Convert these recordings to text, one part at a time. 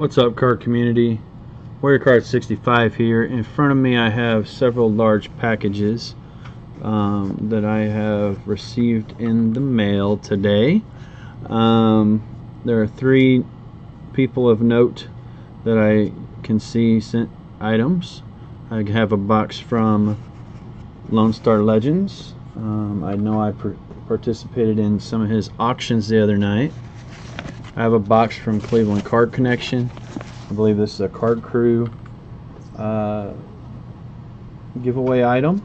What's up card community? Warrior Card 65 here. In front of me I have several large packages um, that I have received in the mail today. Um, there are three people of note that I can see sent items. I have a box from Lone Star Legends. Um, I know I participated in some of his auctions the other night. I have a box from Cleveland Card Connection. I believe this is a Card Crew uh, giveaway item.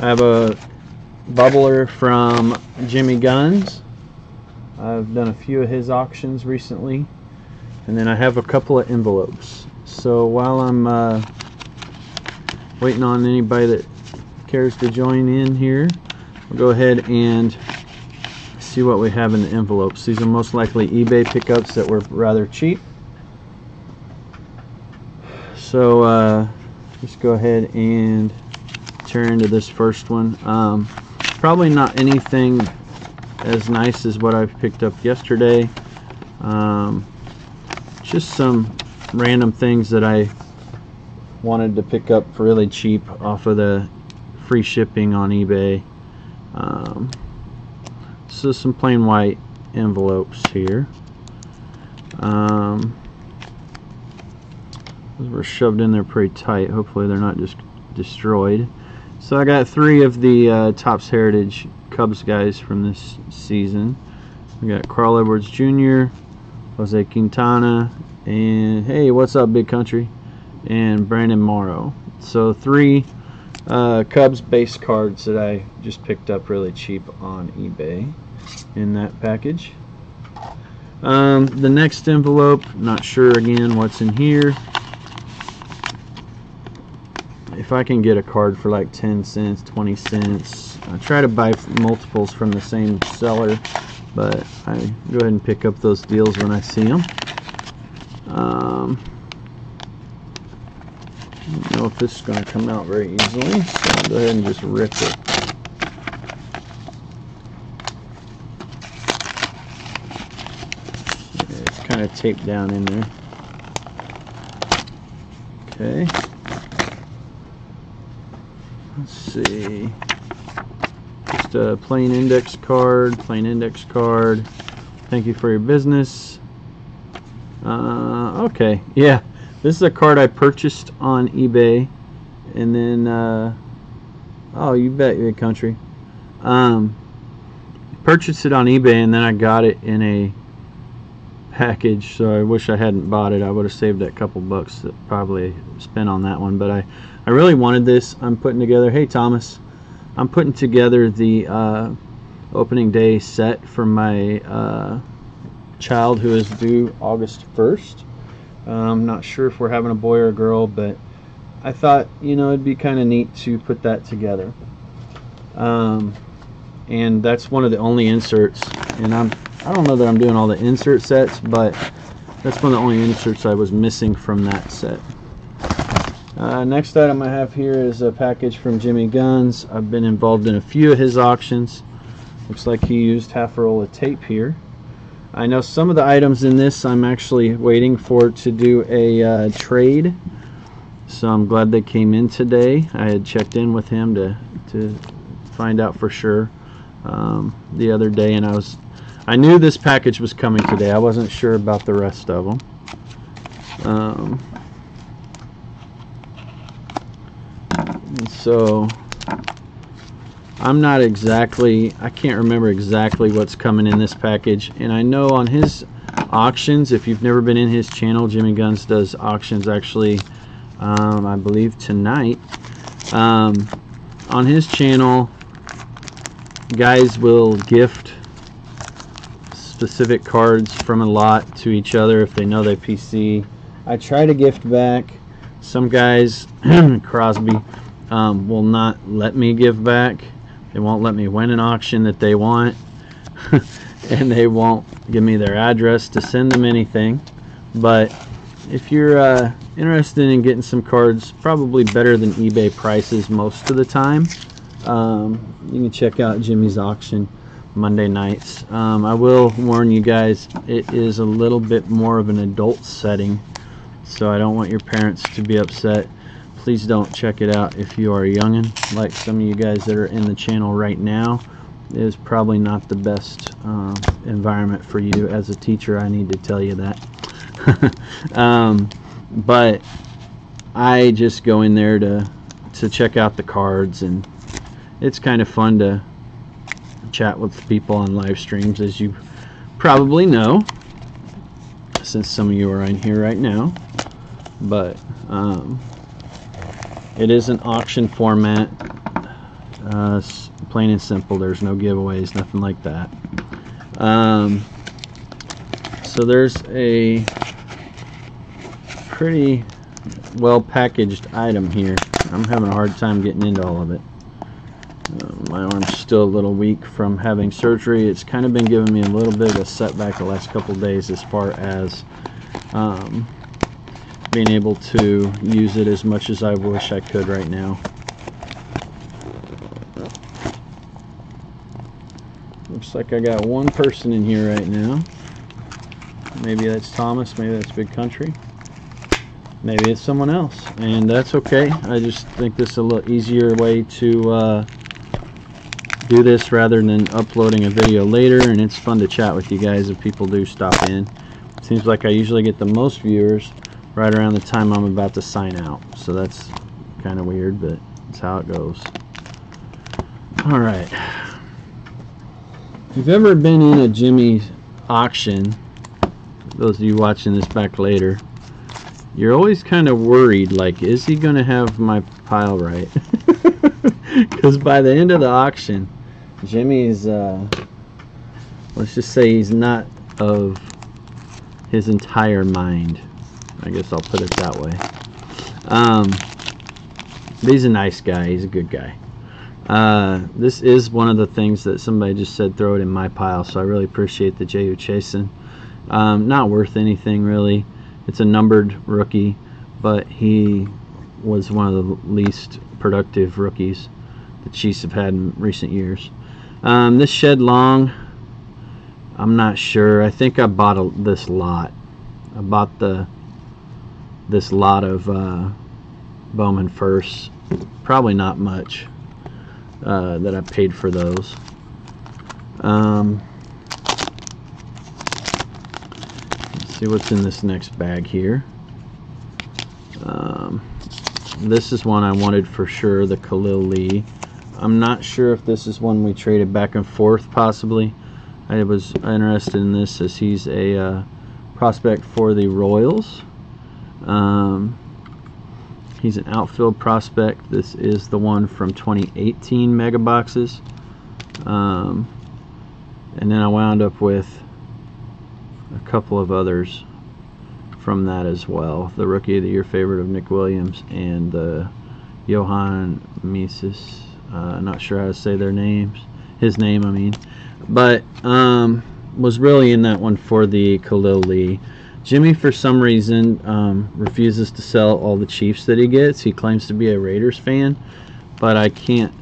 I have a bubbler from Jimmy Gunz. I've done a few of his auctions recently. And then I have a couple of envelopes. So while I'm uh, waiting on anybody that cares to join in here, we'll go ahead and see what we have in the envelopes. These are most likely eBay pickups that were rather cheap. So uh, let's go ahead and turn to this first one. Um, probably not anything as nice as what I've picked up yesterday. Um, just some random things that I wanted to pick up for really cheap off of the free shipping on eBay. Um, so some plain white envelopes here. Um, those were shoved in there pretty tight. Hopefully they're not just destroyed. So I got three of the uh, Topps Heritage Cubs guys from this season. We got Carl Edwards Jr., Jose Quintana, and hey, what's up, Big Country? And Brandon Morrow. So three uh, Cubs base cards that I just picked up really cheap on eBay in that package. Um, the next envelope, not sure again what's in here. If I can get a card for like 10 cents, 20 cents, I try to buy multiples from the same seller, but I go ahead and pick up those deals when I see them. Um, don't know if this is going to come out very easily, so I'll go ahead and just rip it. It's kind of taped down in there. Okay. Let's see. Just a plain index card, plain index card. Thank you for your business. Uh, okay, yeah. This is a card I purchased on eBay, and then, uh, oh, you bet, your country. Um, purchased it on eBay, and then I got it in a package. So I wish I hadn't bought it. I would have saved that couple bucks that probably spent on that one. But I, I really wanted this. I'm putting together. Hey, Thomas, I'm putting together the uh, opening day set for my uh, child who is due August 1st. I'm not sure if we're having a boy or a girl, but I thought, you know, it'd be kind of neat to put that together. Um, and that's one of the only inserts. And I'm, I don't know that I'm doing all the insert sets, but that's one of the only inserts I was missing from that set. Uh, next item I have here is a package from Jimmy Gunz. I've been involved in a few of his auctions. Looks like he used half a roll of tape here. I know some of the items in this I'm actually waiting for to do a uh, trade. So I'm glad they came in today. I had checked in with him to, to find out for sure um, the other day and I was I knew this package was coming today. I wasn't sure about the rest of them. Um, so I'm not exactly, I can't remember exactly what's coming in this package. And I know on his auctions, if you've never been in his channel, Jimmy Gunz does auctions actually, um, I believe tonight. Um, on his channel, guys will gift specific cards from a lot to each other if they know they PC. I try to gift back. Some guys, Crosby, um, will not let me give back. They won't let me win an auction that they want. and they won't give me their address to send them anything. But if you're uh, interested in getting some cards, probably better than eBay prices most of the time, um, you can check out Jimmy's auction. Monday nights. Um, I will warn you guys, it is a little bit more of an adult setting, so I don't want your parents to be upset. Please don't check it out if you are a youngin, like some of you guys that are in the channel right now. Is probably not the best uh, environment for you. As a teacher, I need to tell you that. um, but I just go in there to to check out the cards and it's kind of fun to chat with people on live streams as you probably know since some of you are in here right now but um, it is an auction format. Uh, plain and simple. There's no giveaways nothing like that. Um, so there's a pretty well packaged item here. I'm having a hard time getting into all of it. Uh, my arm's still a little weak from having surgery. It's kind of been giving me a little bit of a setback the last couple days as far as um, being able to use it as much as I wish I could right now. Looks like I got one person in here right now. Maybe that's Thomas, maybe that's Big Country. Maybe it's someone else, and that's okay. I just think this is a little easier way to uh, do this rather than uploading a video later and it's fun to chat with you guys if people do stop in seems like I usually get the most viewers right around the time I'm about to sign out. So that's kind of weird but that's how it goes. Alright. If you've ever been in a Jimmy auction those of you watching this back later you're always kind of worried like is he gonna have my pile right? Because by the end of the auction Jimmy's, uh, let's just say he's not of his entire mind. I guess I'll put it that way. Um, he's a nice guy. He's a good guy. Uh, this is one of the things that somebody just said throw it in my pile, so I really appreciate the Jehu Chesson. Um, not worth anything, really. It's a numbered rookie, but he was one of the least productive rookies the Chiefs have had in recent years. Um, this shed long, I'm not sure. I think I bought a, this lot. I bought the this lot of uh, Bowman first. Probably not much uh, that I paid for those. Um, see what's in this next bag here. Um, this is one I wanted for sure, the Khalil Lee. I'm not sure if this is one we traded back and forth possibly. I was interested in this as he's a uh, prospect for the Royals. Um, he's an outfield prospect. This is the one from 2018 mega boxes. Um, and then I wound up with a couple of others from that as well. The Rookie of the Year favorite of Nick Williams and the Johan Mieses uh, not sure how to say their names. His name, I mean. But um, was really in that one for the Khalil Lee. Jimmy, for some reason, um, refuses to sell all the Chiefs that he gets. He claims to be a Raiders fan, but I can't.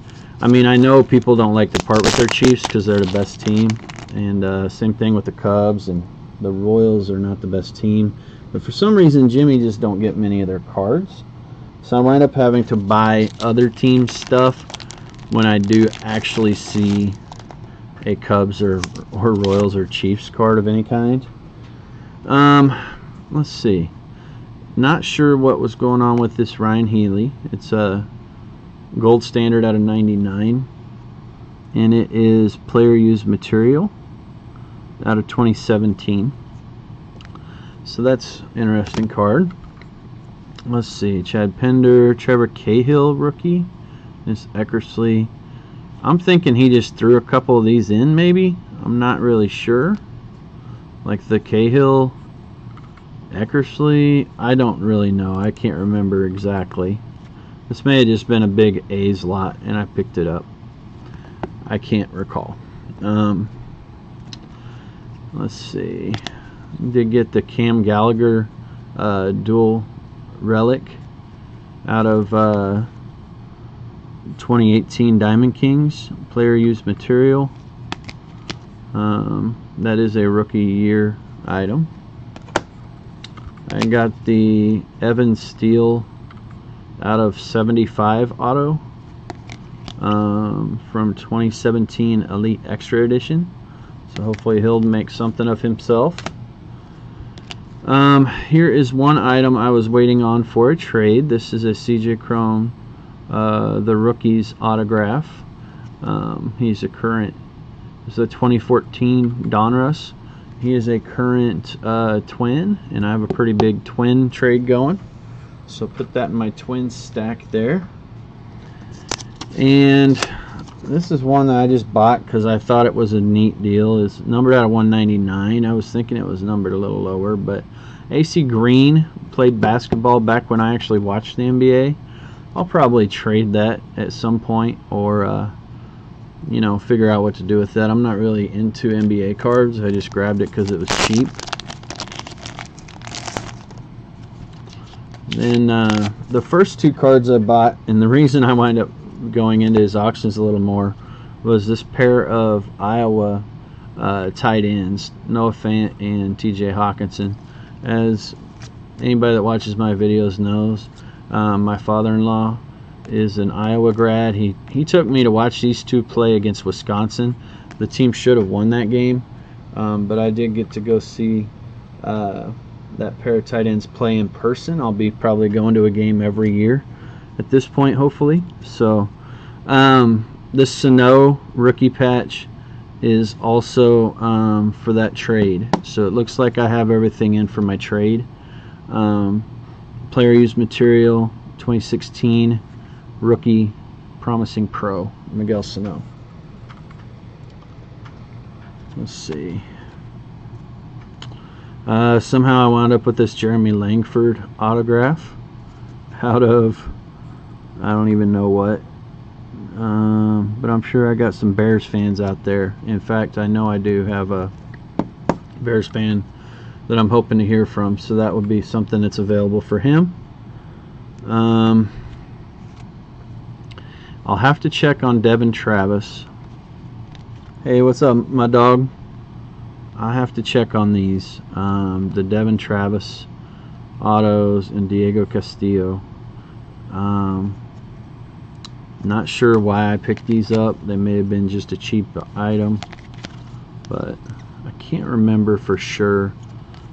I mean, I know people don't like to part with their Chiefs because they're the best team, and uh, same thing with the Cubs and the Royals are not the best team. But for some reason, Jimmy just don't get many of their cards. So I wind up having to buy other team stuff when I do actually see a Cubs or, or Royals or Chiefs card of any kind. Um, let's see. Not sure what was going on with this Ryon Healy. It's a gold standard out of 99. And it is player used material out of 2017. So that's interesting card. Let's see. Chad Pinder, Trevor Cahill rookie. This Eckersley. I'm thinking he just threw a couple of these in, maybe. I'm not really sure. Like the Cahill, Eckersley. I don't really know. I can't remember exactly. This may have just been a big A's lot, and I picked it up. I can't recall. Um, let's see. Did get the Cam Gallagher uh, dual relic out of uh, 2018 Diamond Kings player used material Um, that is a rookie year item. I got the Evan Steele out of 75 auto um, from 2017 Elite Extra Edition. So hopefully he'll make something of himself. Um, here is one item I was waiting on for a trade. This is a CJ Cron, uh, the rookie's autograph. Um, he's a current, this is a 2014 Donruss. He is a current uh, twin, and I have a pretty big twin trade going. So put that in my twin stack there. And this is one that I just bought because I thought it was a neat deal. It's numbered out of 199. I was thinking it was numbered a little lower, but AC Green played basketball back when I actually watched the NBA. I'll probably trade that at some point or uh, you know, figure out what to do with that. I'm not really into NBA cards. I just grabbed it because it was cheap. Then uh, the first two cards I bought, and the reason I wind up going into his auctions a little more, was this pair of Iowa uh, tight ends, Noah Fant and T.J. Hockenson. As anybody that watches my videos knows, um, my father-in-law is an Iowa grad. He he took me to watch these two play against Wisconsin. The team should have won that game, um, but I did get to go see uh, that pair of tight ends play in person. I'll be probably going to a game every year at this point, hopefully. So um, this Sano rookie patch is also um, for that trade. So it looks like I have everything in for my trade. Um, player used material 2016 rookie promising pro, Miguel Sano. Let's see. Uh, somehow I wound up with this Jeremy Langford autograph out of I don't even know what. Um, but I'm sure I got some Bears fans out there. In fact, I know I do have a Bears fan that I'm hoping to hear from. So that would be something that's available for him. Um, I'll have to check on Devon Travis. Hey, what's up, my dog? I have to check on these. Um, the Devon Travis autos and Diego Castillo. Um, not sure why I picked these up. They may have been just a cheap item, but I can't remember for sure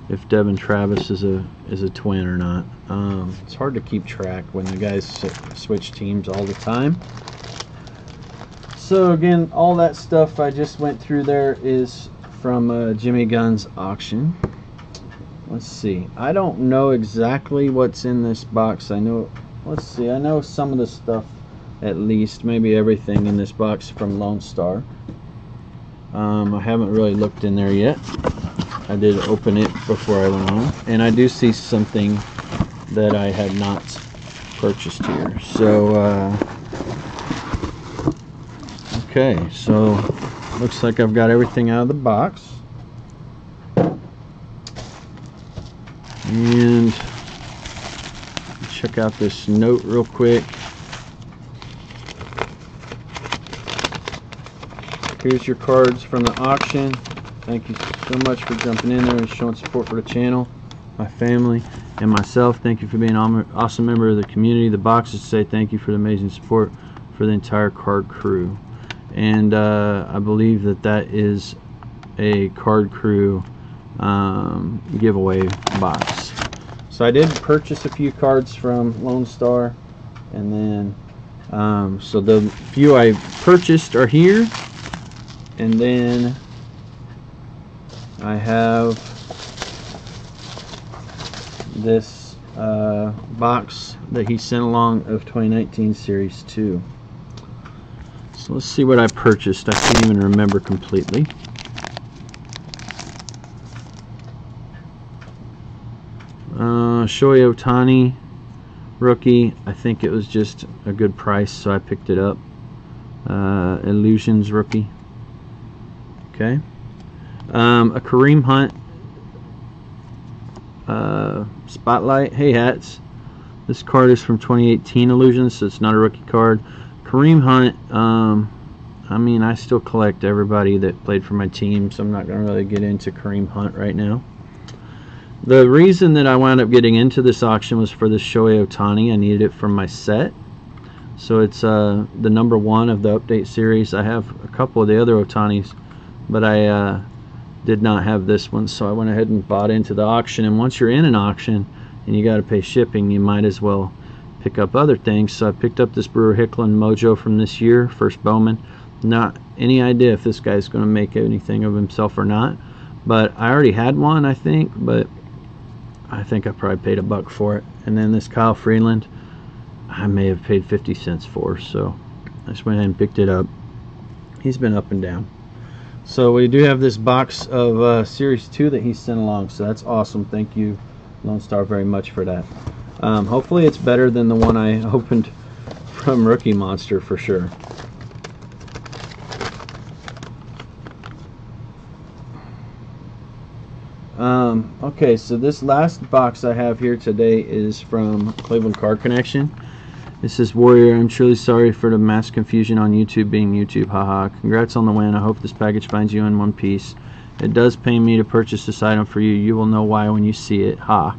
if Devon Travis is a is a twin or not. Um, it's hard to keep track when the guys switch teams all the time. So again, all that stuff I just went through there is from uh, Jimmy Gunn's auction. Let's see. I don't know exactly what's in this box. I know. Let's see. I know some of the stuff, at least, maybe everything in this box from Lone Star. Um, I haven't really looked in there yet. I did open it before I went on, and I do see something that I had not purchased here. So. Uh, Okay, so looks like I've got everything out of the box. And check out this note real quick. Here's your cards from the auction. Thank you so much for jumping in there and showing support for the channel, my family, and myself. Thank you for being an awesome member of the community. The boxes say thank you for the amazing support for the entire card crew and uh, I believe that that is a card crew um, giveaway box so I did purchase a few cards from Lone Star and then um, so the few I purchased are here and then I have this uh, box that he sent along of 2019 series 2 so let's see what I purchased. I can't even remember completely. Uh, Ohtani, rookie. I think it was just a good price, so I picked it up. Uh, Illusions rookie. Okay. Um, a Kareem Hunt uh, Spotlight. Hey, hats. This card is from 2018 Illusions, so it's not a rookie card. Kareem Hunt, um, I mean, I still collect everybody that played for my team, so I'm not going to really get into Kareem Hunt right now. The reason that I wound up getting into this auction was for the Shohei Ohtani. I needed it for my set. So it's uh, the number one of the update series. I have a couple of the other Ohtanis, but I uh, did not have this one, so I went ahead and bought into the auction. And once you're in an auction and you got to pay shipping, you might as well pick up other things. So I picked up this Brewer Hicklen Mojo from this year, first Bowman. Not any idea if this guy's going to make anything of himself or not, but I already had one, I think, but I think I probably paid a buck for it. And then this Kyle Freeland, I may have paid 50 cents for, so I just went ahead and picked it up. He's been up and down. So we do have this box of uh, Series 2 that he sent along, so that's awesome. Thank you, Lone Star, very much for that. Um, hopefully it's better than the one I opened from Rookie Monster for sure. Um, okay, so this last box I have here today is from Cleveland Card Connection. It says, Warrior, I'm truly sorry for the mass confusion on YouTube being YouTube. Haha. Congrats on the win. I hope this package finds you in one piece. It does pay me to purchase this item for you. You will know why when you see it. Ha.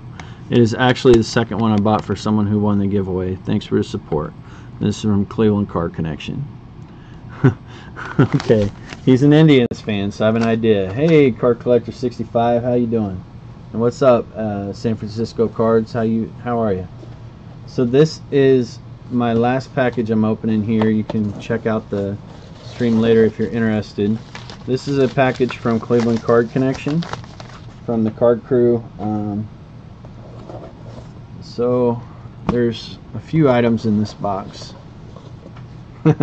It is actually the second one I bought for someone who won the giveaway. Thanks for the support. This is from Cleveland Card Connection. okay, he's an Indians fan, so I have an idea. Hey, Card Collector 65, how you doing? And what's up, uh, San Francisco Cards? How you? How are you? So this is my last package I'm opening here. You can check out the stream later if you're interested. This is a package from Cleveland Card Connection from the card crew. Um, so there's a few items in this box.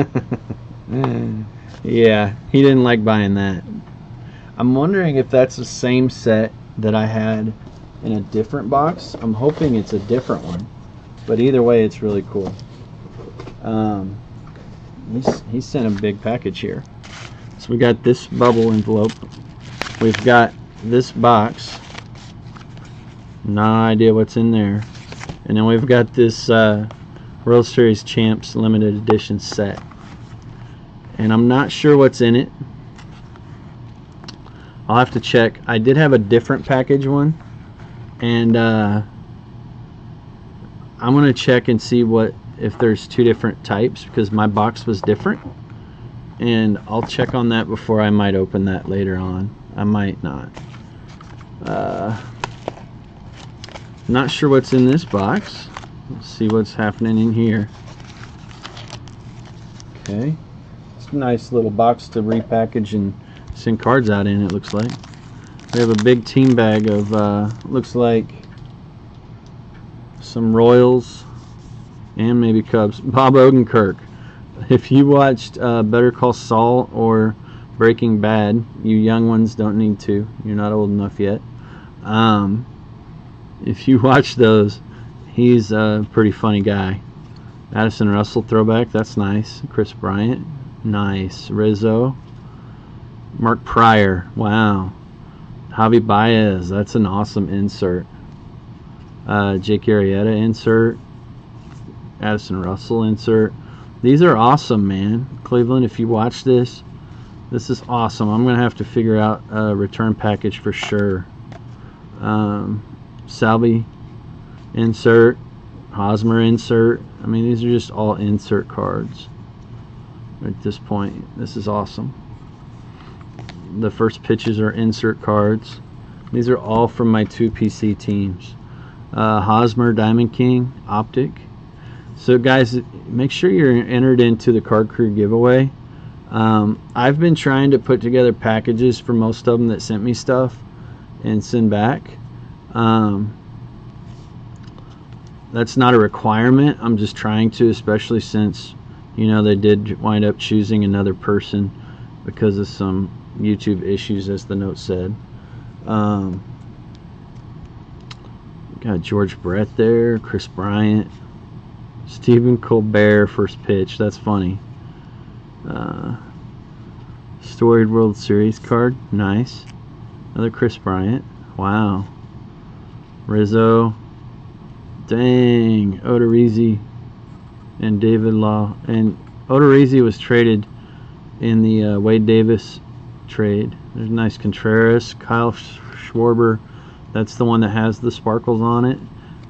yeah, he didn't like buying that. I'm wondering if that's the same set that I had in a different box. I'm hoping it's a different one. But either way, it's really cool. Um, he's, he sent a big package here. So we got this bubble envelope. We've got this box. No idea what's in there. And then we've got this uh, World Series Champs limited edition set. And I'm not sure what's in it. I'll have to check. I did have a different package one. And uh, I'm going to check and see what if there's two different types because my box was different. And I'll check on that before I might open that later on. I might not. Uh, not sure what's in this box. Let's see what's happening in here. Okay. It's a nice little box to repackage and send cards out in, it looks like. We have a big team bag of, uh, looks like some Royals and maybe Cubs. Bob Odenkirk. If you watched uh, Better Call Saul or Breaking Bad, you young ones don't need to. You're not old enough yet. Um, if you watch those, he's a pretty funny guy. Addison Russell throwback, that's nice. Kris Bryant, nice. Rizzo, Mark Prior, wow. Javi Baez, that's an awesome insert. Uh, Jake Arrieta insert. Addison Russell insert. These are awesome, man. Cleveland, if you watch this, this is awesome. I'm going to have to figure out a return package for sure. Um, Salvi insert, Hosmer insert. I mean, these are just all insert cards at this point. This is awesome. The first pitches are insert cards. These are all from my two PC teams. Uh, Hosmer, Diamond King, Optic. So guys, make sure you're entered into the Card Crew giveaway. Um, I've been trying to put together packages for most of them that sent me stuff and send back. Um, that's not a requirement. I'm just trying to, especially since, you know, they did wind up choosing another person because of some YouTube issues, as the note said. Um, got George Brett there, Kris Bryant, Stephen Colbert, first pitch. That's funny. Uh, Storied World Series card. Nice. Another Kris Bryant. Wow. Rizzo. Dang. Odorizzi and David Lough. And Odorizzi was traded in the uh, Wade Davis trade. There's a nice Contreras, Kyle Schwarber. That's the one that has the sparkles on it.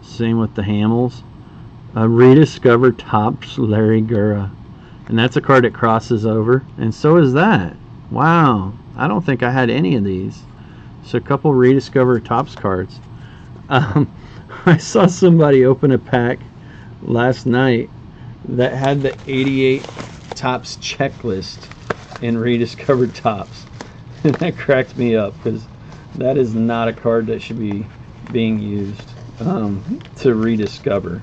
Same with the Hamels. A rediscovered Topps Larry Gura. And that's a card that crosses over. And so is that. Wow. I don't think I had any of these. So a couple rediscover Topps cards. Um, I saw somebody open a pack last night that had the 88 Topps checklist in rediscovered Topps. And that cracked me up because that is not a card that should be being used um, to rediscover.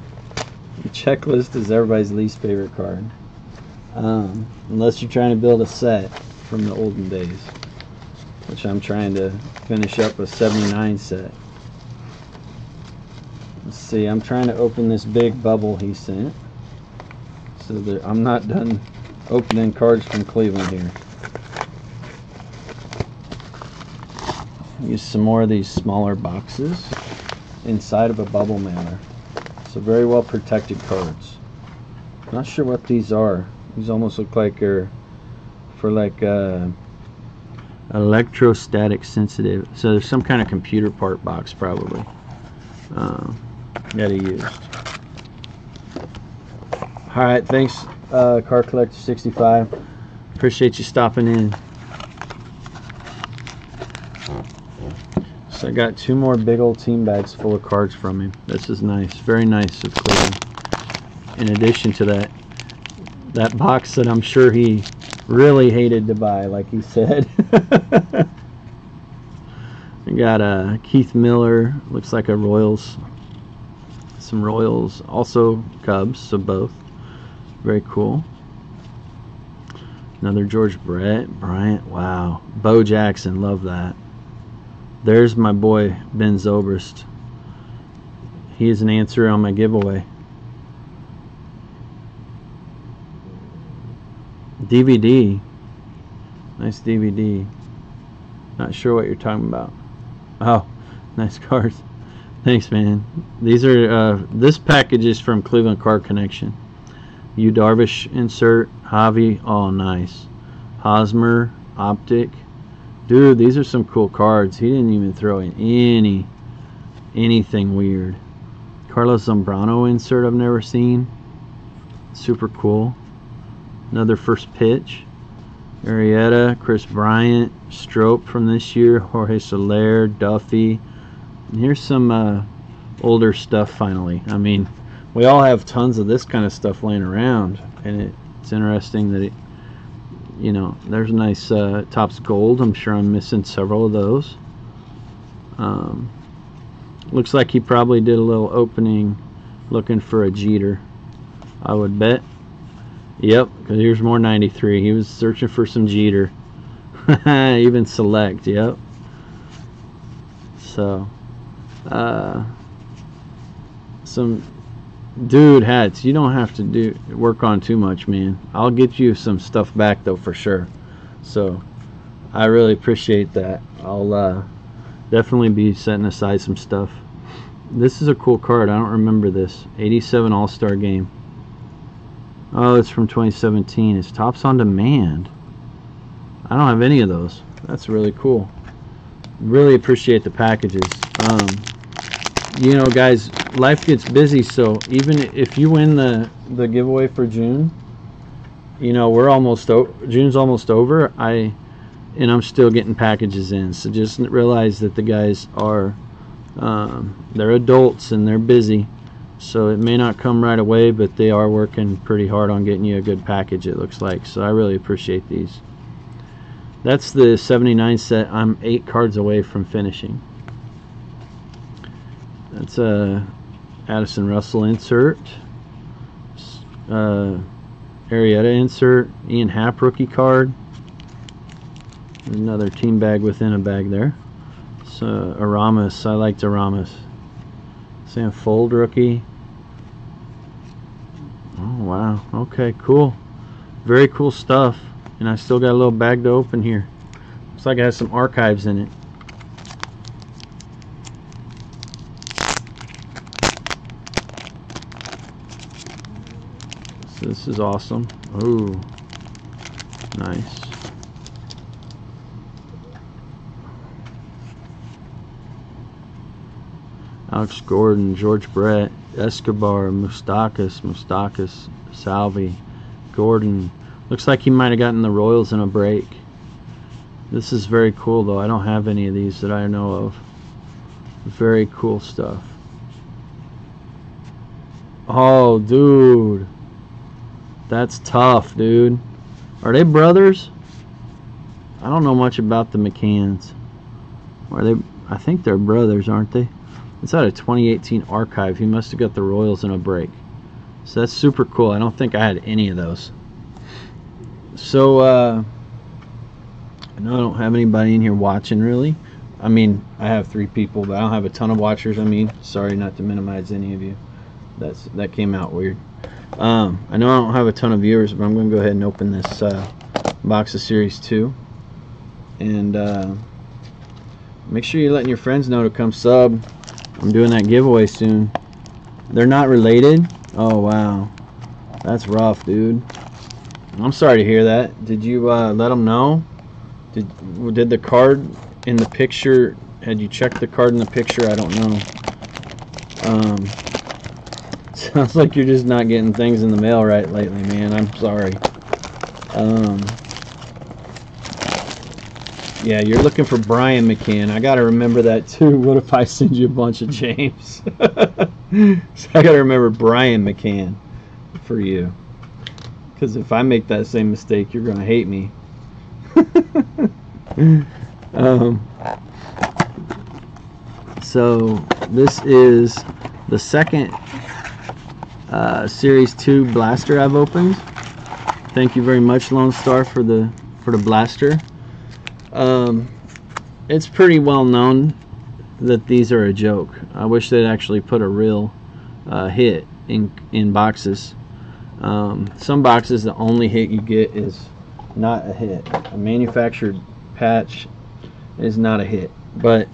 Checklist is everybody's least favorite card. Um, unless you're trying to build a set from the olden days. Which I'm trying to finish up a 79 set. Let's see, I'm trying to open this big bubble he sent. So that I'm not done opening cards from Cleveland here. Use some more of these smaller boxes inside of a bubble manner. So very well protected cards. Not sure what these are. These almost look like they're for like uh, electrostatic sensitive. So there's some kind of computer part box probably uh, that he used. All right, thanks, uh, Car Collector 65. Appreciate you stopping in. So I got two more big old team bags full of cards from him. This is nice, very nice of Cleveland. In addition to that, that box that I'm sure he really hated to buy, like he said. I got a uh, Keith Miller, looks like a Royals, some Royals, also Cubs, so both. Very cool. Another George Brett, Bryant, wow. Bo Jackson, love that. There's my boy Ben Zobrist. He is an answer on my giveaway. DVD. Nice DVD. Not sure what you're talking about. Oh, nice cards. Thanks, man. These are uh, this package is from Cleveland Card Connection. Yu Darvish insert, Javi, oh nice. Hosmer, Optic. Dude, these are some cool cards. He didn't even throw in any anything weird. Carlos Zambrano insert I've never seen. Super cool. Another first pitch. Arrieta, Kris Bryant, Strop from this year, Jorge Soler, Duffy. And here's some uh, older stuff finally. I mean, we all have tons of this kind of stuff laying around, and it, it's interesting that it, you know, there's a nice uh, Topps Gold. I'm sure I'm missing several of those. Um, looks like he probably did a little opening looking for a Jeter. I would bet. Yep, because here's more 93. He was searching for some Jeter. Even select, yep. So, uh, some dude hats. You don't have to do work on too much, man. I'll get you some stuff back though for sure. So, I really appreciate that. I'll uh, definitely be setting aside some stuff. This is a cool card. I don't remember this. 87 All-Star Game. Oh, it's from 2017. It's Topps on Demand. I don't have any of those. That's really cool. Really appreciate the packages. Um, you know, guys, life gets busy, so even if you win the the giveaway for June, you know, we're almost June's almost over. I and I'm still getting packages in. So just realize that the guys are um, they're adults and they're busy so it may not come right away but they are working pretty hard on getting you a good package it looks like so I really appreciate these that's the 79 set I'm eight cards away from finishing that's a Addison Russell insert uh, Arrieta insert Ian Happ rookie card another team bag within a bag there so Aramis I liked Aramis Sam Fold rookie Oh, wow. Okay, cool. Very cool stuff. And I still got a little bag to open here. Looks like it has some archives in it. This is awesome. Ooh. Nice. Alex Gordon, George Brett, Escobar, Moustakas, Moustakas, Salvi, Gordon. Looks like he might have gotten the Royals in a break. This is very cool though. I don't have any of these that I know of. Very cool stuff. Oh, dude. That's tough, dude. Are they brothers? I don't know much about the McCanns. Are they? I think they're brothers, aren't they? It's out of 2018 archive. He must have got the Royals in a break. So that's super cool. I don't think I had any of those. So, uh, I know I don't have anybody in here watching really. I mean, I have three people, but I don't have a ton of watchers. I mean, sorry not to minimize any of you. That's that came out weird. Um, I know I don't have a ton of viewers, but I'm going to go ahead and open this uh, box of Series 2. And uh, make sure you're letting your friends know to come sub. I'm doing that giveaway soon. They're not related? Oh, wow. That's rough, dude. I'm sorry to hear that. Did you uh, let them know? Did, did the card in the picture, had you checked the card in the picture? I don't know. Um, sounds like you're just not getting things in the mail right lately, man. I'm sorry. Um, yeah, you're looking for Brian McCann. I gotta remember that too. What if I send you a bunch of James? so I gotta remember Brian McCann for you. Because if I make that same mistake, you're gonna hate me. um, so this is the second uh, Series 2 blaster I've opened. Thank you very much, Lone Star, for the for the blaster. Um, it's pretty well known that these are a joke. I wish they'd actually put a real uh, hit in in boxes. Um, some boxes, the only hit you get is not a hit. A manufactured patch is not a hit, but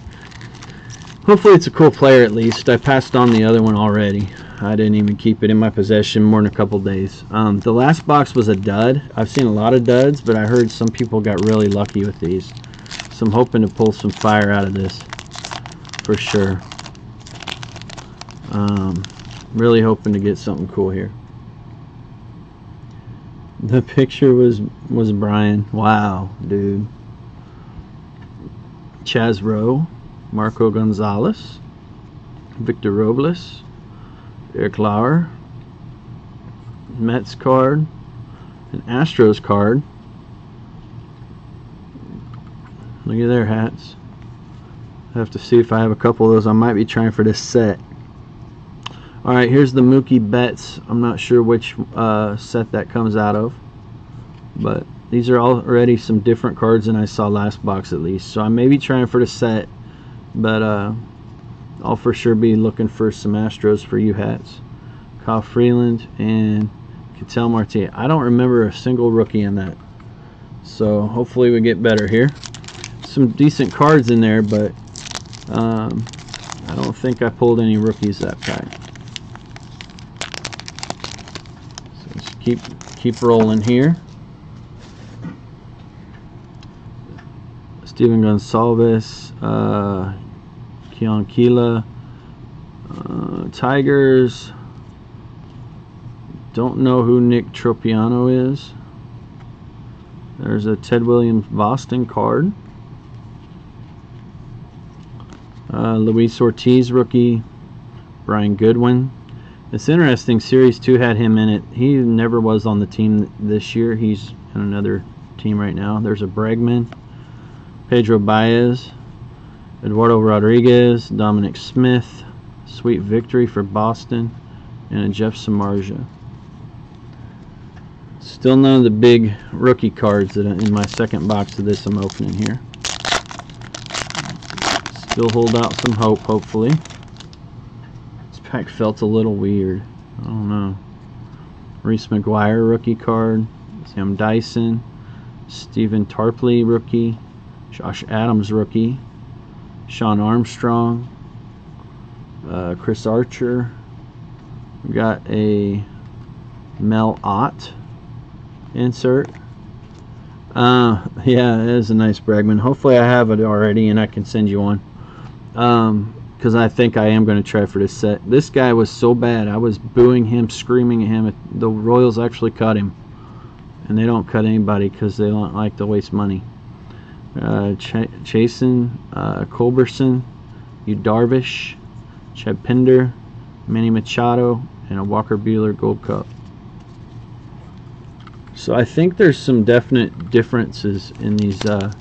hopefully it's a cool player at least. I passed on the other one already. I didn't even keep it in my possession more than a couple days. Um, the last box was a dud. I've seen a lot of duds, but I heard some people got really lucky with these. So I'm hoping to pull some fire out of this for sure. Um, really hoping to get something cool here. The picture was was Brian. Wow, dude. Chaz Roe, Marco Gonzalez, Victor Robles, Eric Lauer, Mets card, an Astros card. Look at their hats. I have to see if I have a couple of those. I might be trying for this set. Alright, here's the Mookie Betts. I'm not sure which uh, set that comes out of. But these are already some different cards than I saw last box at least. So I may be trying for the set. But uh, I'll for sure be looking for some Astros for you hats. Kyle Freeland and Ketel Marte. I don't remember a single rookie in that. So hopefully we get better here. Some decent cards in there, but um, I don't think I pulled any rookies that pack. So keep keep rolling here. Stephen Gonsalves, uh, Keon Keela, uh, Tigers. Don't know who Nick Tropeano is. There's a Ted Williams Boston card. Uh, Luis Ortiz rookie. Brian Goodwin. It's interesting. Series 2 had him in it. He never was on the team this year. He's in another team right now. There's a Bregman. Pedro Baez. Eduardo Rodriguez, Dominic Smith, sweet victory for Boston, and a Jeff Samardzija. Still none of the big rookie cards that in my second box of this I'm opening here. Still hold out some hope, hopefully. This pack felt a little weird. I don't know. Reese McGuire rookie card. Sam Dyson. Stephen Tarpley rookie. Josh Adams rookie. Shawn Armstrong, uh, Chris Archer. We got a Mel Ott insert. Uh, yeah, it is a nice Bregman. Hopefully I have it already and I can send you one. Um, because I think I am going to try for this set. This guy was so bad. I was booing him, screaming at him. The Royals actually cut him. And they don't cut anybody because they don't like to waste money. Uh, Ch Chasen, uh, Culberson, Yu Darvish, Chad Pinder, Manny Machado, and a Walker Buehler Gold Cup. So I think there's some definite differences in these uh,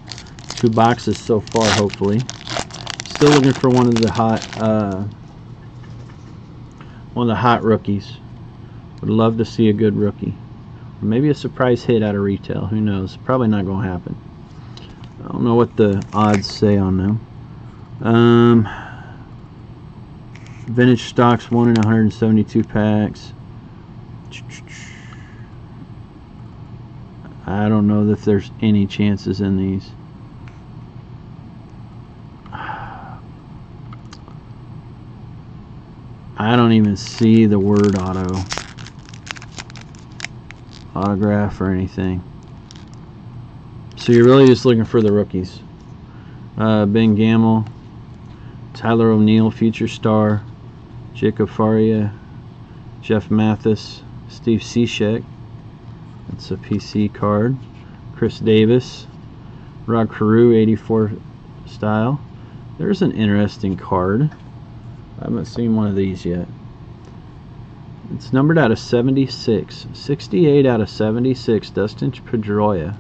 two boxes so far, hopefully. Still looking for one of the hot, uh, one of the hot rookies. Would love to see a good rookie. Maybe a surprise hit out of retail. Who knows? Probably not going to happen. I don't know what the odds say on them. Um, vintage stocks, 1 in 172 packs. I don't know if there's any chances in these. I don't even see the word auto autograph or anything. So you're really just looking for the rookies. Uh, ben Gamel, Tyler O'Neill, future star, Jacob Faria, Jeff Mathis, Steve Cishek. That's a PC card. Chris Davis, Rod Carew, 84 style. There's an interesting card. I haven't seen one of these yet. It's numbered out of 76. 68 out of 76, Dustin Pedroia.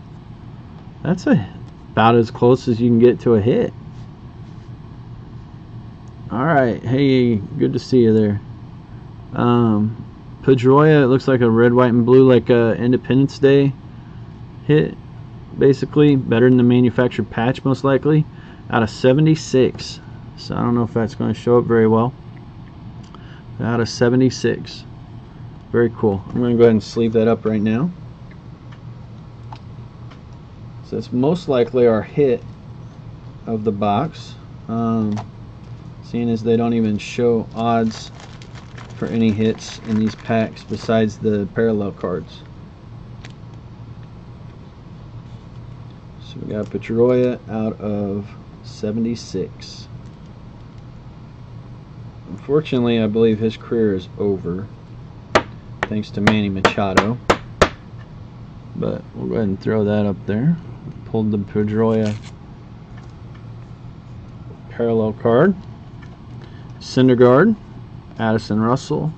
That's a, about as close as you can get to a hit. Alright, hey, good to see you there. Um, Pedroia, it looks like a red, white, and blue, like a Independence Day hit, basically. Better than the manufactured patch, most likely. Out of 76. So I don't know if that's going to show up very well. Out of 76. Very cool. I'm going to go ahead and sleeve that up right now. So it's most likely our hit of the box. Um, seeing as they don't even show odds for any hits in these packs besides the parallel cards. So we got Pedroia out of 76. Unfortunately, I believe his career is over thanks to Manny Machado. But we'll go ahead and throw that up there. Pulled the Pedroia parallel card. Syndergaard, Addison Russell,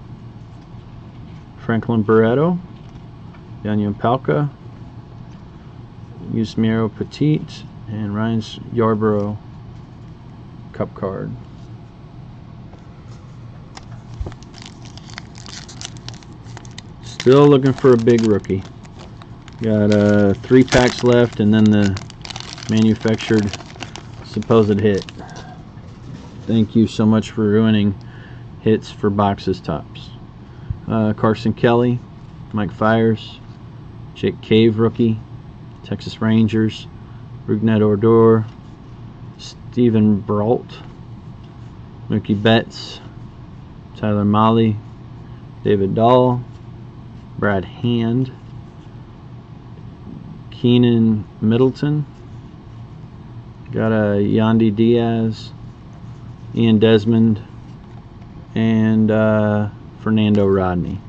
Franklin Barreto, Yanyan Palka, Yusmeiro Petit, and Ryan Yarbrough cup card. Still looking for a big rookie. Got uh, three packs left and then the manufactured supposed hit. Thank you so much for ruining hits for boxes Topps. Uh, Carson Kelly, Mike Fiers, Jake Cave rookie, Texas Rangers, Rougned Odor, Steven Brault, Mookie Betts, Tyler Molly, David Dahl, Brad Hand, Keynan Middleton, got a Yandy Diaz, Ian Desmond, and uh, Fernando Rodney.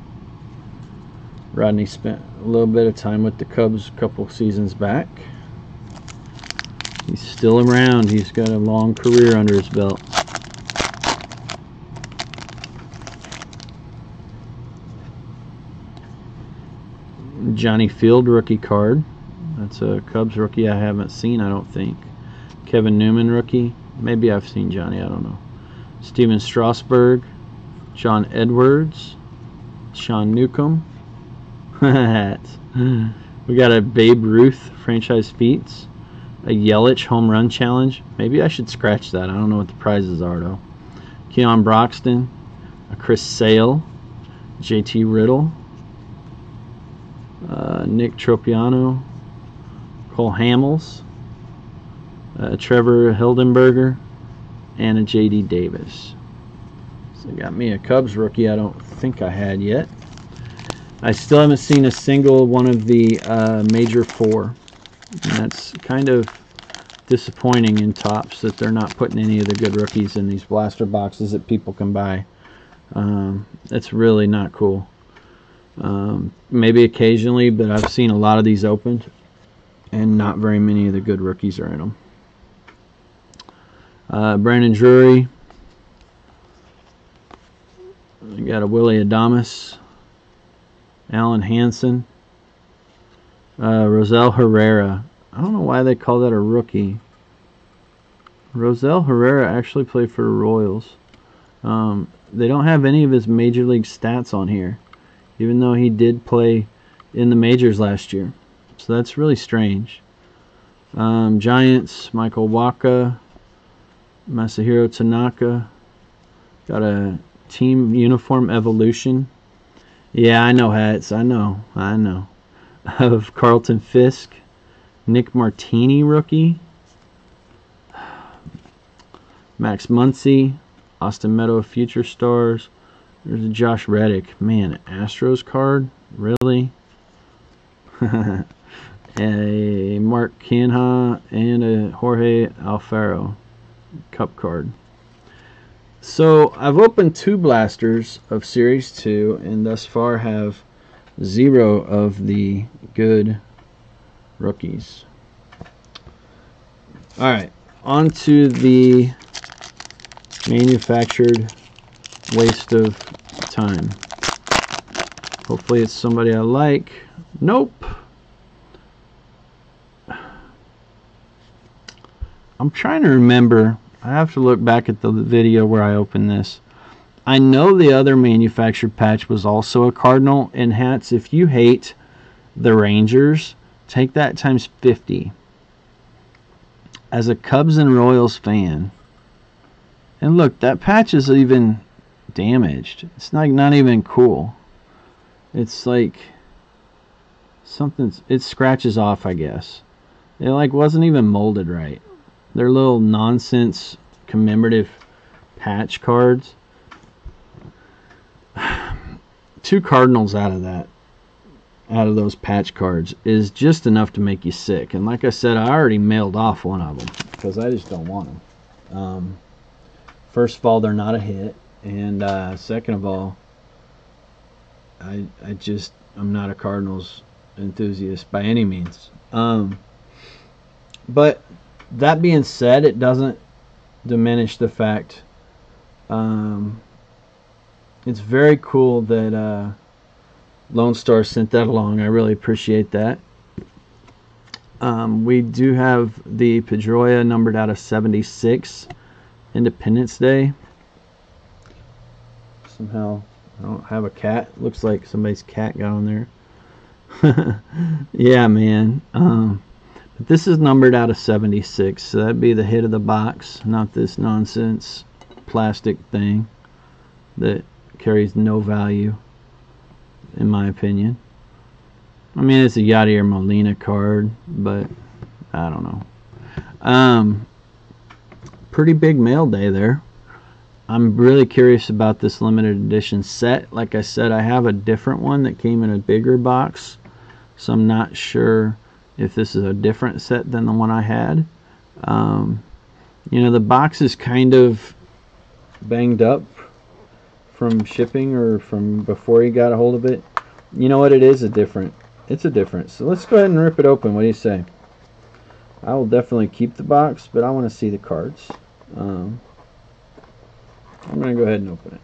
Rodney spent a little bit of time with the Cubs a couple seasons back. He's still around. He's got a long career under his belt. Johnny Field rookie card. That's a Cubs rookie I haven't seen, I don't think. Kevin Newman rookie. Maybe I've seen Johnny, I don't know. Stephen Strasburg. John Edwards. Sean Newcomb. we got a Babe Ruth franchise feats. A Yelich home run challenge. Maybe I should scratch that. I don't know what the prizes are, though. Keon Broxton. A Chris Sale. JT Riddle uh, Nick Tropeano, Cole Hamels, uh, Trevor Hildenberger, and a J.D. Davis. So got me a Cubs rookie I don't think I had yet. I still haven't seen a single one of the uh, major four. And that's kind of disappointing in Topps that they're not putting any of the good rookies in these blaster boxes that people can buy. Um, that's really not cool. Um, maybe occasionally, but I've seen a lot of these opened, and not very many of the good rookies are in them. Uh, Brandon Drury. We got a Willie Adames. Alan Hanson. Uh, Rosell Herrera. I don't know why they call that a rookie. Rosell Herrera actually played for the Royals. Um, they don't have any of his major league stats on here, even though he did play in the majors last year. So that's really strange. Um, Giants, Michael Wacha, Masahiro Tanaka. Got a team uniform evolution. Yeah, I know hats. I know. I know. Of Carlton Fisk. Nick Martini rookie. Max Muncy. Austin Meadow Future Stars. There's a Josh Reddick. Man, Astros card? Really? a Mark Canha and a Jorge Alfaro cup card. So I've opened two blasters of Series 2 and thus far have zero of the good rookies. Alright, on to the manufactured waste of time. Hopefully it's somebody I like. Nope. I'm trying to remember. I have to look back at the video where I opened this. I know the other manufactured patch was also a Cardinal in hats. If you hate the Rangers, take that times 50. As a Cubs and Royals fan, and look, that patch is even damaged. It's not, not even cool. It's like something's, it scratches off, I guess. It like wasn't even molded right. They're little nonsense commemorative patch cards. Two Cardinals out of that, out of those patch cards, is just enough to make you sick. And like I said, I already mailed off one of them because I just don't want them. Um, first of all, they're not a hit, and uh, second of all, I I just I'm not a Cardinals enthusiast by any means. Um, but that being said, it doesn't diminish the fact. Um, it's very cool that uh, Lone Star sent that along. I really appreciate that. Um, we do have the Pedroia numbered out of 76 Independence Day. Somehow, I don't have a cat. Looks like somebody's cat got on there. yeah, man. Um, this is numbered out of 76, so that'd be the hit of the box, not this nonsense plastic thing that carries no value, in my opinion. I mean, it's a Yadier Molina card, but I don't know. Um, pretty big mail day there. I'm really curious about this limited edition set. Like I said, I have a different one that came in a bigger box, so I'm not sure if this is a different set than the one I had. Um, you know, the box is kind of banged up from shipping or from before you got a hold of it. You know what? It is a different. It's a difference. So let's go ahead and rip it open. What do you say? I will definitely keep the box, but I want to see the cards. Um, I'm going to go ahead and open it.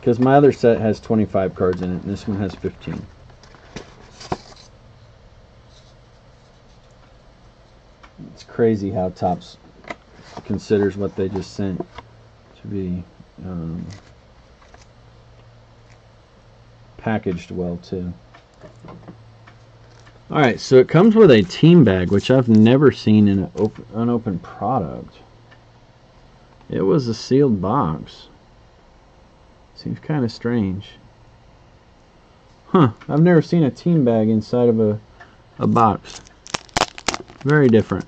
Because my other set has 25 cards in it, and this one has 15. It's crazy how Topps considers what they just sent to be um, packaged well, too. Alright, so it comes with a team bag, which I've never seen in an open, unopened product. It was a sealed box. Seems kind of strange. Huh, I've never seen a team bag inside of a, a box. Very different.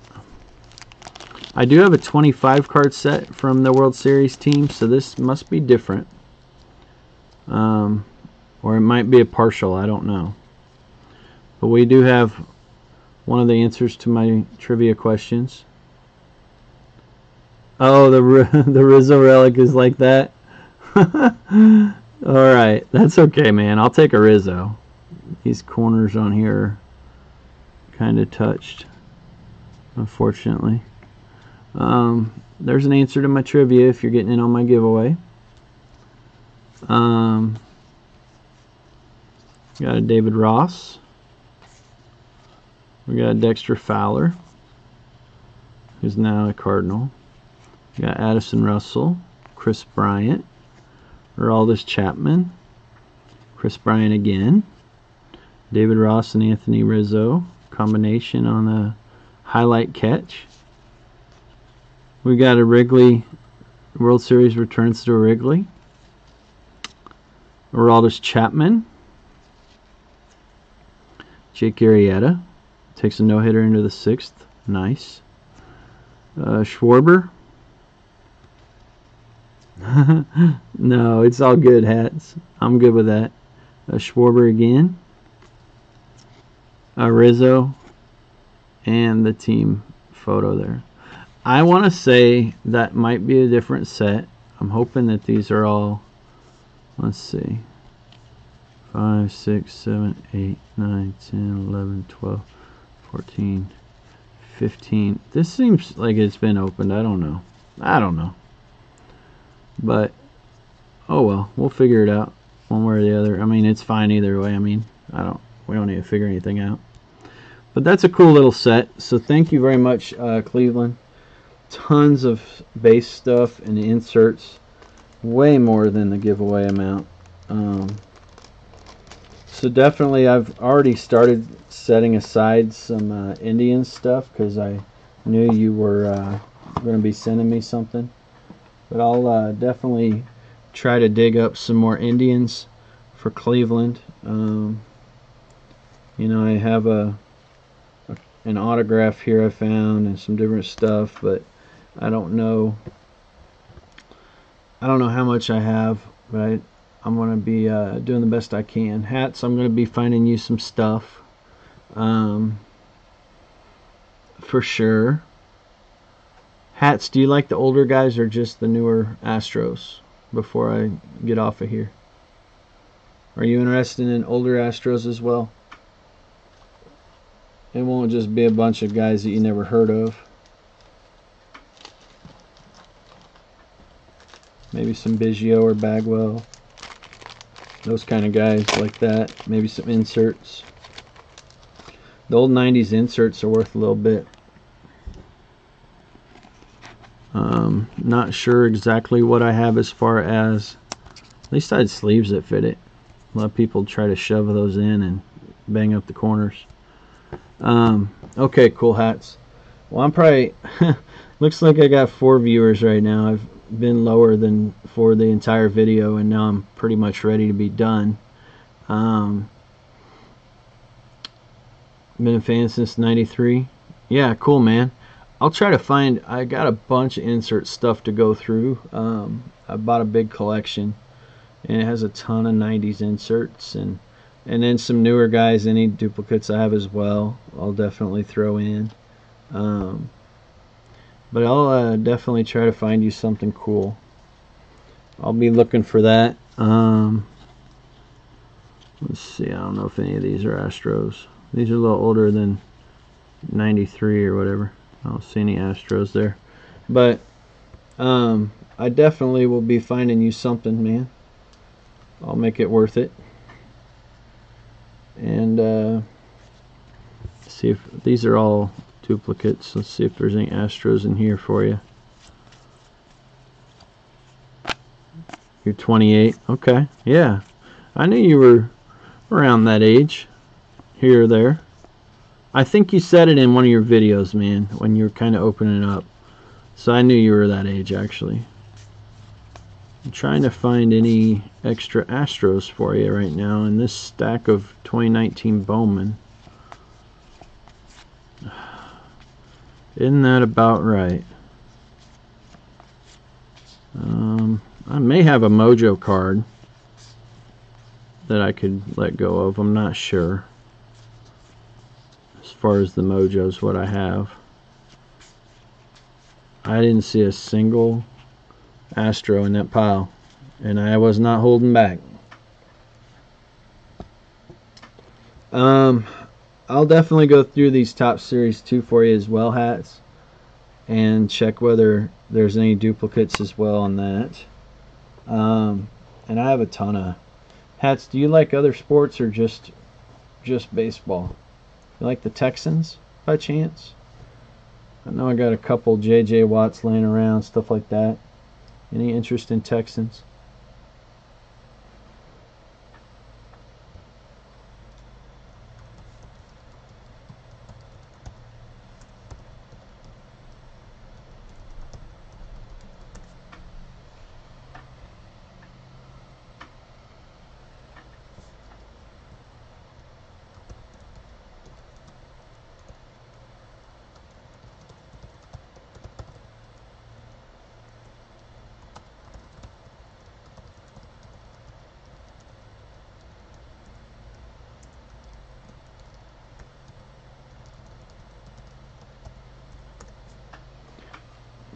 I do have a 25 card set from the World Series team, so this must be different. Um, or it might be a partial, I don't know. But we do have one of the answers to my trivia questions. Oh, the the Rizzo relic is like that. All right, that's okay, man. I'll take a Rizzo. These corners on here kind of touched, unfortunately. Um, there's an answer to my trivia if you're getting in on my giveaway. Um, got a David Ross. We got Dexter Fowler, who's now a Cardinal. We got Addison Russell, Kris Bryant, Aroldis Chapman, Kris Bryant again, David Ross and Anthony Rizzo combination on the highlight catch. We got a Wrigley World Series returns to Wrigley. Aroldis Chapman. Jake Arrieta takes a no-hitter into the sixth. Nice. Uh, Schwarber. no, it's all good, hats. I'm good with that. Uh, Schwarber again. Uh, Rizzo. And the team photo there. I want to say that might be a different set. I'm hoping that these are all, let's see, 5, 6, 7, 8, 9, 10, 11, 12, 14, 15. This seems like it's been opened. I don't know. I don't know. But, oh well, we'll figure it out one way or the other. I mean, it's fine either way. I mean, I don't, we don't need to figure anything out. But that's a cool little set. So thank you very much, uh, Cleveland tons of base stuff and inserts way more than the giveaway amount um, so definitely I've already started setting aside some uh, Indian stuff because I knew you were uh, going to be sending me something but I'll uh, definitely try to dig up some more Indians for Cleveland um, you know I have a, a an autograph here I found and some different stuff but I don't know. I don't know how much I have, but I, going to be uh, doing the best I can. Hats, I'm going to be finding you some stuff. Um, for sure. Hats, do you like the older guys or just the newer Astros before I get off of here? Are you interested in older Astros as well? It won't just be a bunch of guys that you never heard of. Maybe some Biggio or Bagwell. Those kind of guys like that. Maybe some inserts. The old 90s inserts are worth a little bit. Um, not sure exactly what I have as far as at least I had sleeves that fit it. A lot of people try to shove those in and bang up the corners. Um, okay, cool hats. Well, I'm probably looks like I got four viewers right now. I've been lower than for the entire video and now I'm pretty much ready to be done. Um, been a fan since 93. Yeah, cool man. I'll try to find, I got a bunch of insert stuff to go through. Um, I bought a big collection and it has a ton of 90s inserts and and then some newer guys any duplicates I have as well I'll definitely throw in um, but I'll uh, definitely try to find you something cool. I'll be looking for that. Um, let's see. I don't know if any of these are Astros. These are a little older than 93 or whatever. I don't see any Astros there. But um, I definitely will be finding you something, man. I'll make it worth it. And uh, see if these are all duplicates. Let's see if there's any Astros in here for you. You're 28. Okay. Yeah. I knew you were around that age. Here or there. I think you said it in one of your videos, man, when you were kind of opening up. So I knew you were that age, actually. I'm trying to find any extra Astros for you right now in this stack of 2019 Bowman. Isn't that about right? Um, I may have a Mojo card that I could let go of. I'm not sure. Far as the Mojos, what I have. I didn't see a single Astro in that pile. And I was not holding back. Um, I'll definitely go through these top Series 2 for you as well, hats. And check whether there's any duplicates as well on that. Um, and I have a ton of hats. Do you like other sports or just just baseball? You like the Texans by chance? I know I got a couple J.J. Watts laying around, stuff like that. Any interest in Texans?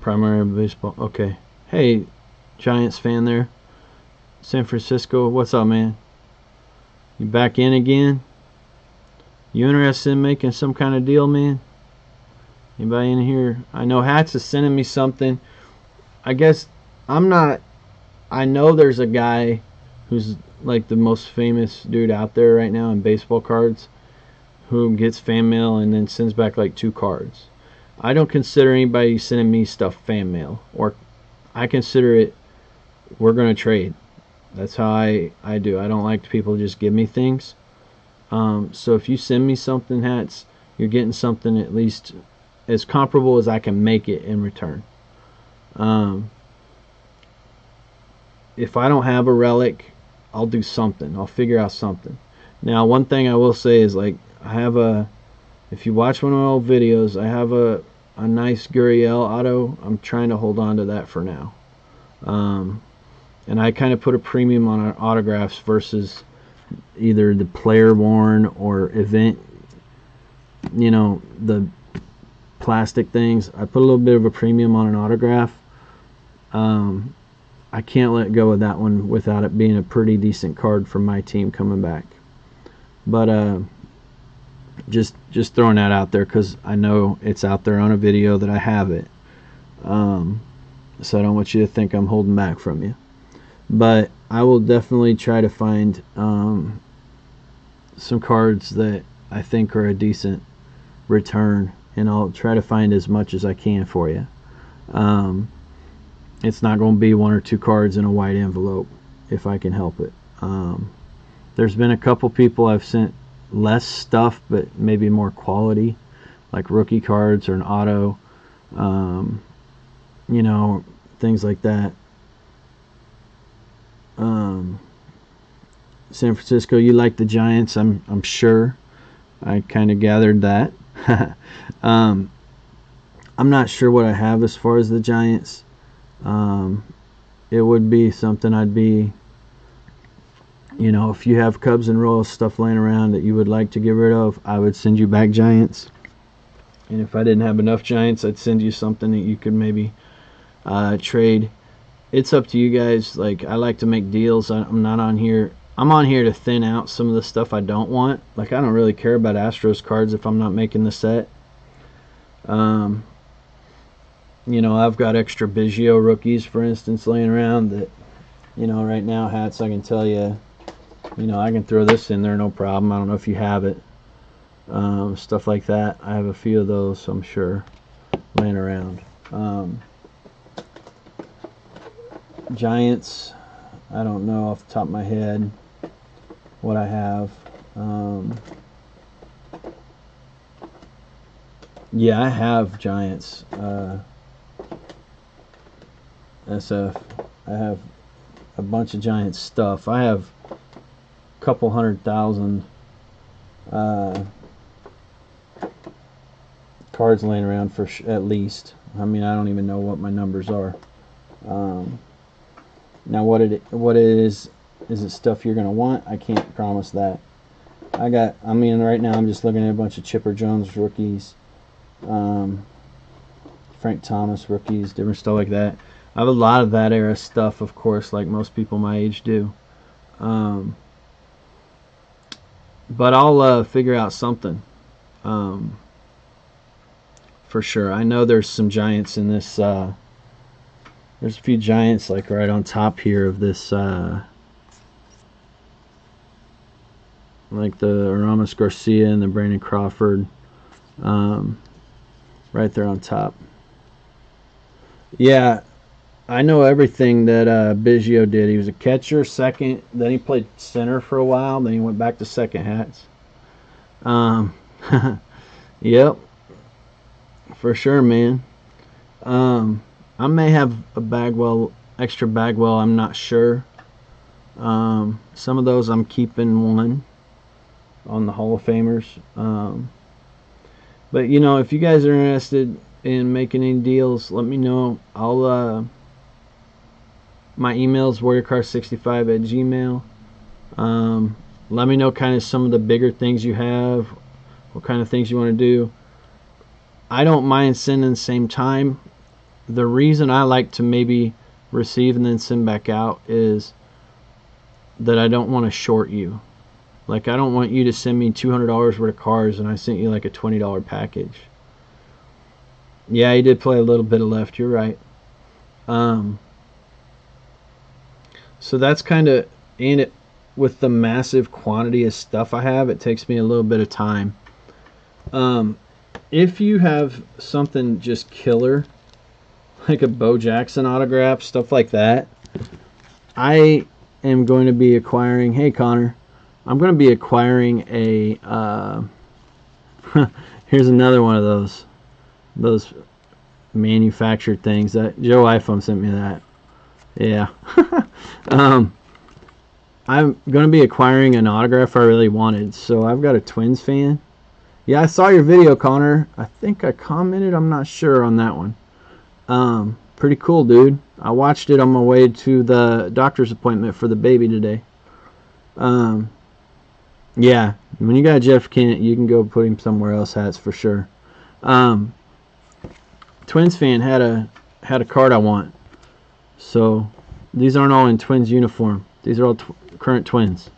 Primary baseball. Okay. Hey, Giants fan there. San Francisco, what's up, man? You back in again? You interested in making some kind of deal, man? Anybody in here? I know Hats is sending me something. I guess I'm not. I know there's a guy who's like the most famous dude out there right now in baseball cards who gets fan mail and then sends back like two cards. I don't consider anybody sending me stuff fan mail, or I consider it we're going to trade. That's how I, I do. I don't like people just give me things. Um, so if you send me something, hats, you're getting something at least as comparable as I can make it in return. Um, if I don't have a relic, I'll do something. I'll figure out something. Now, one thing I will say is like I have a if you watch one of my old videos, I have a, a nice Gurriel auto. I'm trying to hold on to that for now. Um, and I kind of put a premium on autographs versus either the player worn or event, you know, the plastic things. I put a little bit of a premium on an autograph. Um, I can't let go of that one without it being a pretty decent card from my team coming back. But, uh, just just throwing that out there because I know it's out there on a video that I have it. Um, so I don't want you to think I'm holding back from you. But I will definitely try to find um, some cards that I think are a decent return, and I'll try to find as much as I can for you. Um, it's not going to be one or two cards in a white envelope if I can help it. Um, there's been a couple people I've sent less stuff, but maybe more quality, like rookie cards or an auto, um, you know, things like that. Um, San Francisco, you like the Giants, I'm I'm sure. I kind of gathered that. um, I'm not sure what I have as far as the Giants. Um, it would be something I'd be you know, if you have Cubs and Royals stuff laying around that you would like to get rid of, I would send you back Giants. And if I didn't have enough Giants, I'd send you something that you could maybe uh, trade. It's up to you guys. Like, I like to make deals. I'm not on here. I'm on here to thin out some of the stuff I don't want. Like, I don't really care about Astros cards if I'm not making the set. Um, you know, I've got extra Biggio rookies, for instance, laying around that, you know, right now, hats, I can tell you you know I can throw this in there no problem. I don't know if you have it. Um, stuff like that. I have a few of those I'm sure laying around. Um, Giants I don't know off the top of my head what I have. Um, yeah I have Giants uh, SF I have a bunch of Giants stuff. I have couple hundred thousand uh, cards laying around for at least. I mean, I don't even know what my numbers are. Um, Now, what it what it is is it stuff you're gonna want? I can't promise that. I got. I mean, right now I'm just looking at a bunch of Chipper Jones rookies, um, Frank Thomas rookies, different stuff like that. I have a lot of that era stuff, of course, like most people my age do. Um, but I'll uh, figure out something. Um, for sure. I know there's some giants in this. Uh, there's a few giants like right on top here of this. Uh, like the Aramis Garcia and the Brandon Crawford. Um, right there on top. Yeah, I know everything that uh, Biggio did. He was a catcher, second. Then he played center for a while. Then he went back to second hats. Um, yep, for sure, man. Um, I may have a Bagwell, extra Bagwell. I'm not sure. Um, some of those I'm keeping one on the Hall of Famers. Um, but you know, if you guys are interested in making any deals, let me know. I'll. Uh, my email is warriorcar65 at gmail. Um, let me know kind of some of the bigger things you have, what kind of things you want to do. I don't mind sending the same time. The reason I like to maybe receive and then send back out is that I don't want to short you. Like I don't want you to send me $200 worth of cars and I sent you like a $20 package. Yeah, he did play a little bit of left. You're right. Um, so that's kind of in it with the massive quantity of stuff I have. It takes me a little bit of time. Um, if you have something just killer, like a Bo Jackson autograph, stuff like that, I am going to be acquiring. Hey, Connor. I'm going to be acquiring a. Uh, here's another one of those, those manufactured things that Joe iPhone sent me that. Yeah. um, I'm going to be acquiring an autograph I really wanted, so I've got a Twins fan. Yeah, I saw your video, Connor. I think I commented. I'm not sure on that one. Um, pretty cool, dude. I watched it on my way to the doctor's appointment for the baby today. Um, yeah, when you got Jeff Kent, you can go put him somewhere else. That's for sure. Um, Twins fan had a had a card I want. So these aren't all in Twins uniform. These are all tw current Twins.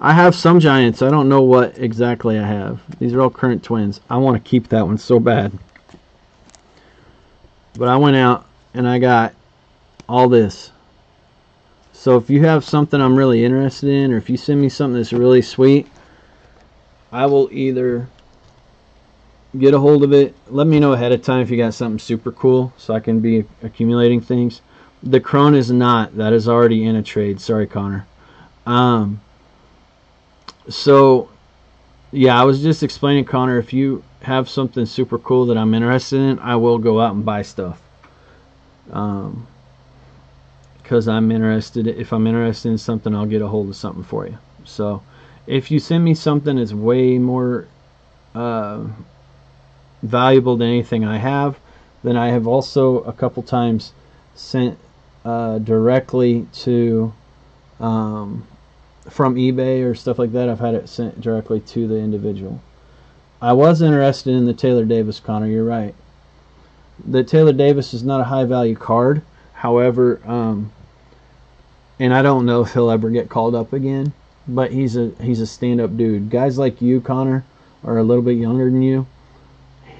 I have some Giants. I don't know what exactly I have. These are all current Twins. I want to keep that one so bad. But I went out and I got all this. So if you have something I'm really interested in, or if you send me something that's really sweet, I will either get a hold of it. Let me know ahead of time if you got something super cool so I can be accumulating things. The Chrome is not. That is already in a trade. Sorry, Connor. Um, so, yeah, I was just explaining, Connor, if you have something super cool that I'm interested in, I will go out and buy stuff. Um, because I'm interested. If I'm interested in something, I'll get a hold of something for you. So, if you send me something that's way more uh, valuable than anything I have, then I have also a couple times sent uh, directly to um, from eBay or stuff like that. I've had it sent directly to the individual. I was interested in the Taylor Davis, Connor. You're right. The Taylor Davis is not a high value card. However, um, and I don't know if he'll ever get called up again. But he's a he's a stand up dude. Guys like you, Connor, are a little bit younger than you.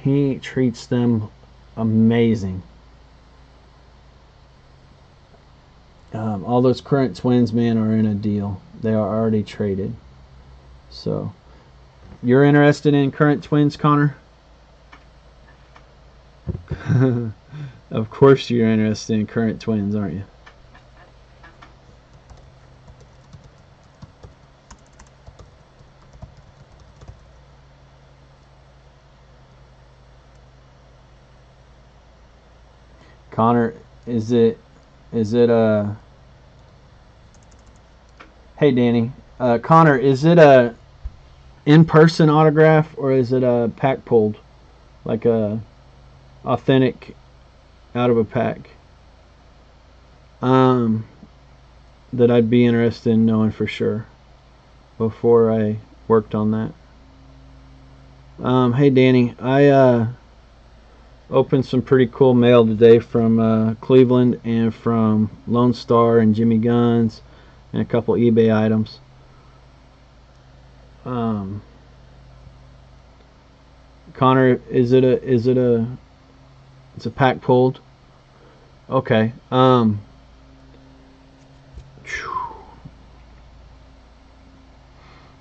He treats them amazing. Um, all those current twins, man, are in a deal. They are already traded. So, you're interested in current twins, Connor? of course, you're interested in current twins, aren't you? Connor, is it is it a uh, Hey Danny, uh, Connor, is it a in-person autograph or is it a pack pulled, like a authentic out of a pack um, that I'd be interested in knowing for sure before I worked on that. Um, hey Danny, I uh, opened some pretty cool mail today from uh, Cleveland and from Lone Star and Jimmy Gunz and a couple eBay items. Um, Connor, is it a is it a it's a pack pulled? Okay. Um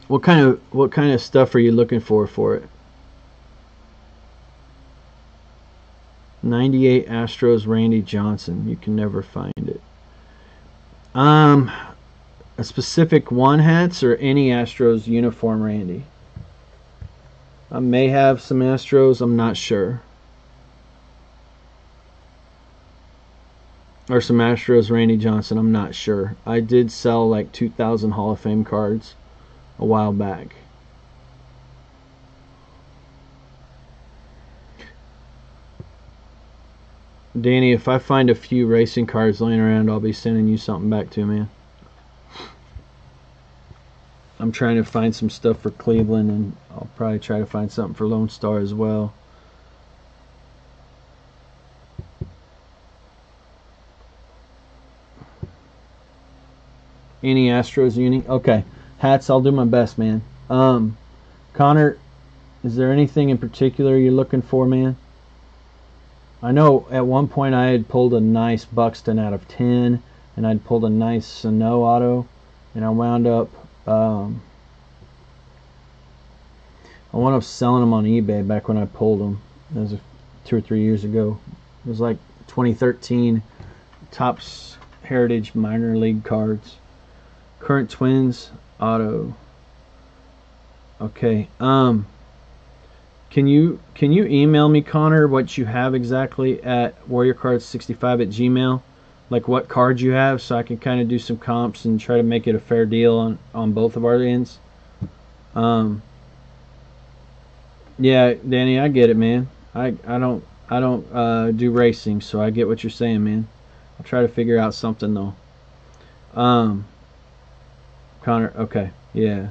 What kind of what kind of stuff are you looking for for it? 98 Astros Randy Johnson. You can never find it. Um a specific one hats or any Astros uniform Randy? I may have some Astros, I'm not sure. Or some Astros Randy Johnson, I'm not sure. I did sell like 2,000 Hall of Fame cards a while back. Danny, if I find a few racing cards laying around, I'll be sending you something back to man. I'm trying to find some stuff for Cleveland, and I'll probably try to find something for Lone Star as well. Any Astros uni? Okay, hats. I'll do my best, man. Um, Connor, is there anything in particular you're looking for, man? I know at one point I had pulled a nice Buxton out of 10, and I'd pulled a nice Sano auto, and I wound up um, I wound up selling them on eBay back when I pulled them. That was two or three years ago. It was like 2013 Topps Heritage Minor League cards. Current Twins auto. Okay. Um. Can you can you email me Connor what you have exactly at WarriorCards65 at Gmail? like what cards you have so I can kind of do some comps and try to make it a fair deal on, on both of our ends. Um, yeah, Danny, I get it, man. I, I don't I don't uh, do racing, so I get what you're saying, man. I'll try to figure out something though. Um, Connor, okay, yeah.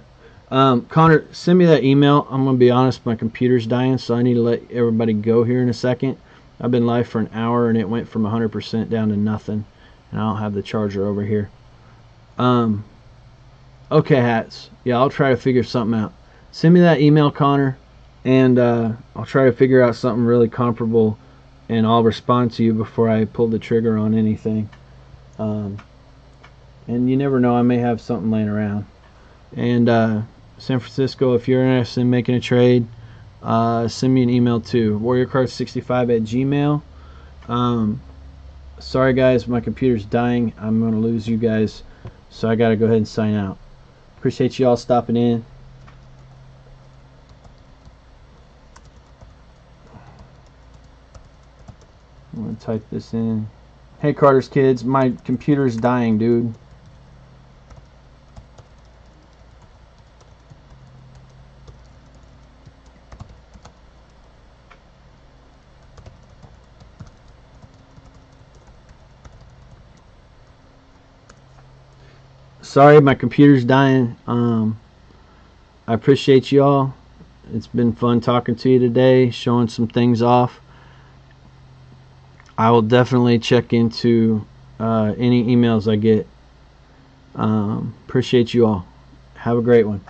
Um, Connor, send me that email. I'm gonna be honest, my computer's dying, so I need to let everybody go here in a second. I've been live for an hour and it went from 100% down to nothing. And I don't have the charger over here. Um, okay, hats. Yeah, I'll try to figure something out. Send me that email, Connor, and uh, I'll try to figure out something really comparable and I'll respond to you before I pull the trigger on anything. Um, and you never know, I may have something laying around. And uh, San Francisco, if you're interested in making a trade, uh, send me an email to warriorcards65 at gmail. Um, sorry guys, my computer's dying. I'm going to lose you guys, so I got to go ahead and sign out. Appreciate you all stopping in. I'm going to type this in. Hey Carter's kids, my computer's dying, dude. Sorry my computer's dying. Um, I appreciate you all. It's been fun talking to you today, showing some things off. I will definitely check into uh, any emails I get. Um, appreciate you all. Have a great one.